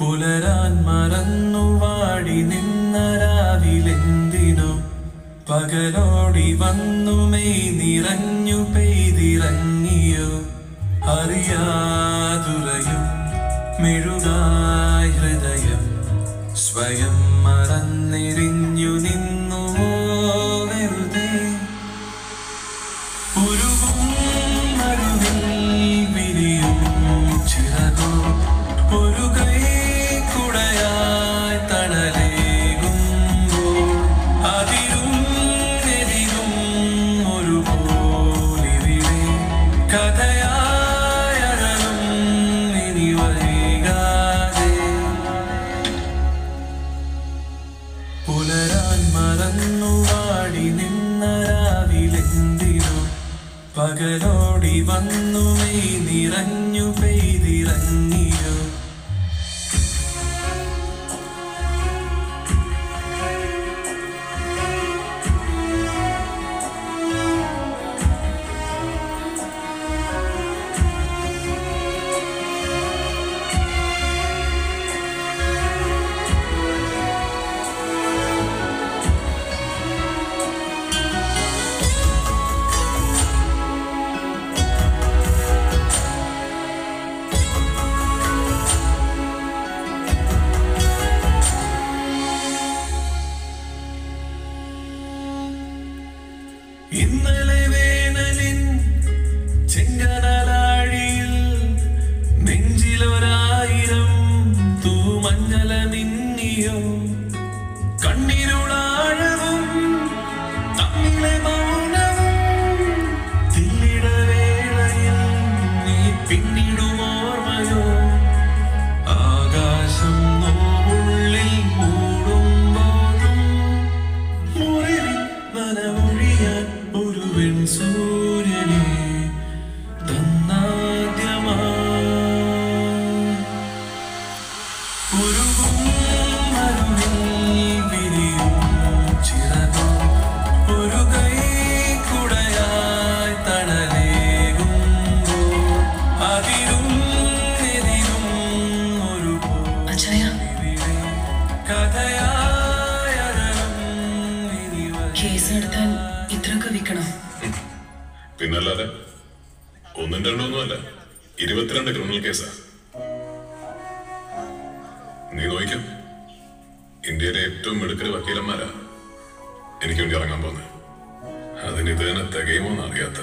പുലരാൻ മറന്നു വാടി നിന്ന രാവിലെന്തിനോ. പകലോടി വന്നു മെയ് നിറഞ്ഞു പെയ്തിറങ്ങിയോ. അറിയാതുറയും മെഴുകാ ഹൃദയം സ്വയം പുലരാൻ മറന്നു വാടി നിന്ന രാവിലെന്തിനോ. പകലോടി വന്നു മെയ് നിറഞ്ഞു പെയ്തിറങ്ങിയോ ഇന്നലെ വേനലിൻ ചെങ്കടലാഴിയിൽ നെഞ്ചിലൊരായിരം തൂമഞ്ഞല മിന്നിയോ കണ്ണിരുളാഴവും തമ്മിലെ മൗനവും തില്ലിടവേളയിൽ നീ പിന്നിടുമോർമ്മയോ ഇനി വരും കേസ് നടത്താൻ ഇത്രയൊക്കെ വിൽക്കണം. പിന്നല്ലാതെ ഒന്നും രണ്ടൊന്നുമല്ല ഇരുപത്തിരണ്ട് ക്രിമിനൽ കേസാ നീ നോക്കും ഇന്ത്യയിലെ ഏറ്റവും മിടുക്കര് വക്കീലന്മാരാ. എനിക്ക് വേണ്ടി ഇറങ്ങാൻ പോകുന്നത്. അതിന് ഇത് തന്നെ തികയുമോന്ന് അറിയാത്ത